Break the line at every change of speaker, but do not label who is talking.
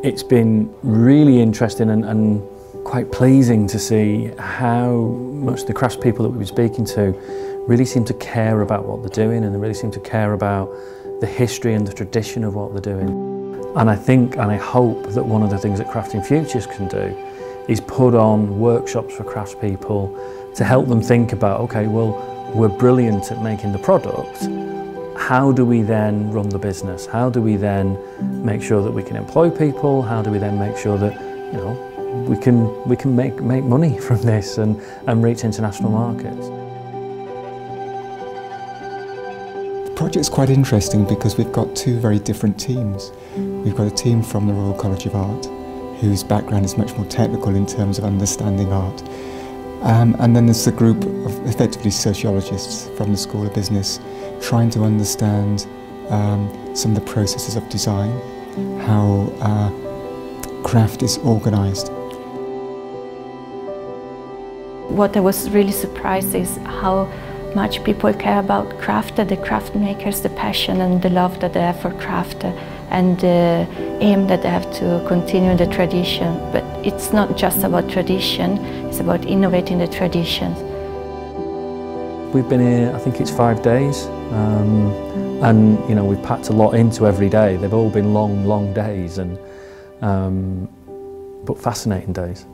It's been really interesting and, and quite pleasing to see how much the craftspeople that we've been speaking to really seem to care about what they're doing and they really seem to care about the history and the tradition of what they're doing. And I think and I hope that one of the things that Crafting Futures can do is put on workshops for craftspeople to help them think about, okay, well, we're brilliant at making the product, how do we then run the business? How do we then make sure that we can employ people? How do we then make sure that, you know, we can, we can make, make money from this and, and reach international markets?
The project's quite interesting because we've got two very different teams. We've got a team from the Royal College of Art whose background is much more technical in terms of understanding art. Um, and then there's a group of effectively sociologists from the School of Business trying to understand um, some of the processes of design, how uh, craft is organised.
What I was really surprised is how much people care about craft, the craft makers, the passion and the love that they have for craft and the aim that they have to continue the tradition. But it's not just about tradition, it's about innovating the traditions.
We've been here, I think it's five days, um, and you know we've packed a lot into every day. They've all been long, long days, and um, but fascinating days.